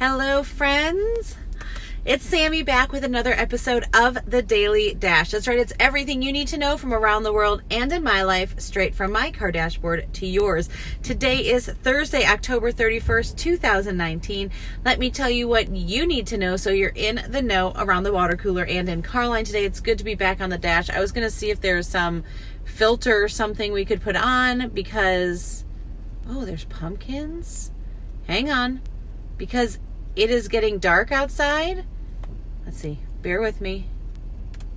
Hello, friends. It's Sami back with another episode of the Daily Dash. That's right, it's everything you need to know from around the world and in my life, straight from my car dashboard to yours. Today is Thursday, October 31st, 2019. Let me tell you what you need to know so you're in the know around the water cooler and in Carline today. It's good to be back on the dash. I was going to see if there's some filter or something we could put on because, oh, there's pumpkins. Hang on. Because it is getting dark outside. Let's see. Bear with me.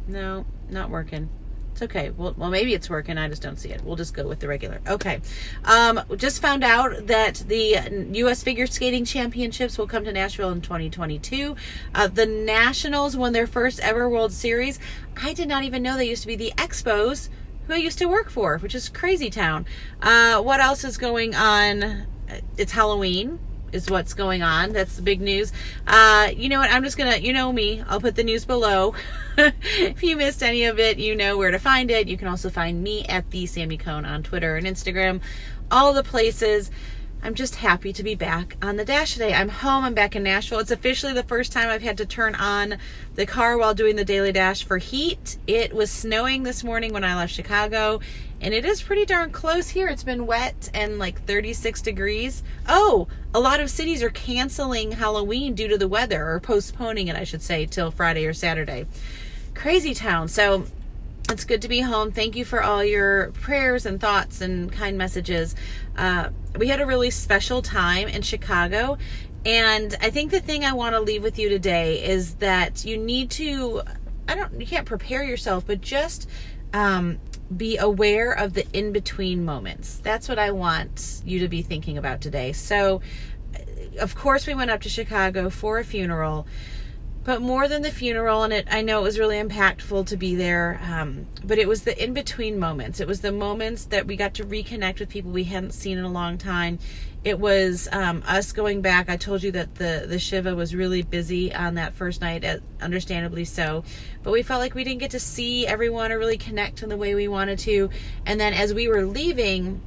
No, not working. It's okay. Well, well, maybe it's working. I just don't see it. We'll just go with the regular. Okay. Um, just found out that the U.S. Figure Skating Championships will come to Nashville in 2022. Uh, the Nationals won their first ever World Series. I did not even know they used to be the Expos, who I used to work for, which is crazy town. Uh, what else is going on? It's Halloween is what's going on. That's the big news. Uh, you know what? I'm just gonna, you know me. I'll put the news below. if you missed any of it, you know where to find it. You can also find me at the Sami Cone on Twitter and Instagram, all the places. I'm just happy to be back on the dash today. I'm home. I'm back in Nashville. It's officially the first time I've had to turn on the car while doing the daily dash for heat. It was snowing this morning when I left Chicago, and it is pretty darn close here. It's been wet and like 36 degrees. Oh, a lot of cities are canceling Halloween due to the weather, or postponing it, I should say, till Friday or Saturday. Crazy town. So it's good to be home. Thank you for all your prayers and thoughts and kind messages. Uh, we had a really special time in Chicago. And I think the thing I want to leave with you today is that you need to, I don't, you can't prepare yourself, but just um, be aware of the in between moments. That's what I want you to be thinking about today. So, of course, we went up to Chicago for a funeral but more than the funeral and it i know it was really impactful to be there um, but it was the in between moments. It was the moments that we got to reconnect with people we hadn't seen in a long time. It was um, us going back. I told you that the the shiva was really busy on that first night understandably so. But we felt like we didn't get to see everyone or really connect in the way we wanted to. And then as we were leaving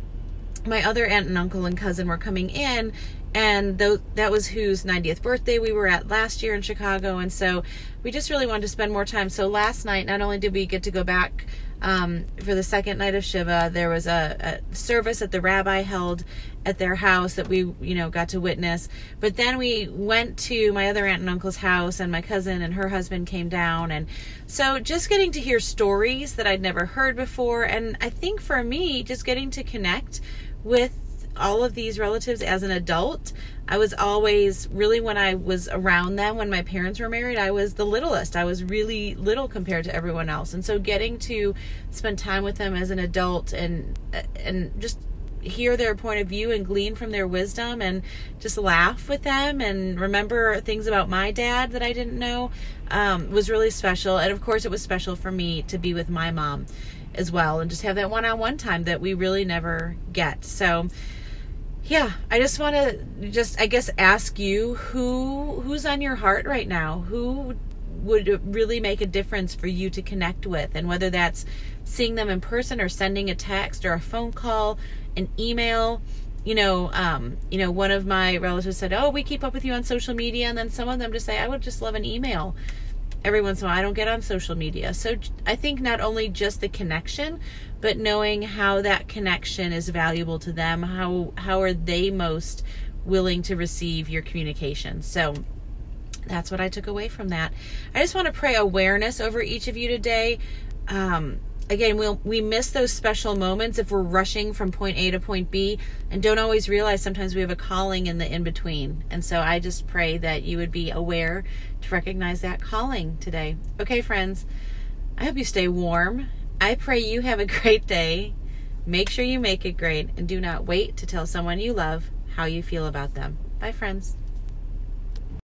my other aunt and uncle and cousin were coming in and th- that was whose 90th birthday we were at last year in Chicago. And so we just really wanted to spend more time. So last night, not only did we get to go back um, for the second night of Shiva, there was a, a, service that the rabbi held at their house that we, you know, got to witness. But then we went to my other aunt and uncle's house, and my cousin and her husband came down. And so just getting to hear stories that I'd never heard before. And I think for me, just getting to connect with all of these relatives as an adult. I was always really when I was around them when my parents were married, I was the littlest. I was really little compared to everyone else. And so getting to spend time with them as an adult and and just hear their point of view and glean from their wisdom and just laugh with them and remember things about my dad that I didn't know um, was really special. And of course, it was special for me to be with my mom as well and just have that one on one time that we really never get. So, yeah, I just want to just I guess ask you who who's on your heart right now? Who would really make a difference for you to connect with and whether that's seeing them in person or sending a text or a phone call, an email, you know, um, you know, one of my relatives said, "Oh, we keep up with you on social media," and then some of them just say, "I would just love an email." Every once in a while, I don't get on social media, so I think not only just the connection, but knowing how that connection is valuable to them how how are they most willing to receive your communication? So that's what i took away from that. I just want to pray awareness over each of you today. Um, again we'll we miss those special moments if we're rushing from point a to point b and don't always realize sometimes we have a calling in the in between and so i just pray that you would be aware to recognize that calling today okay friends i hope you stay warm I pray you have a great day. Make sure you make it great and do not wait to tell someone you love how you feel about them. Bye, friends.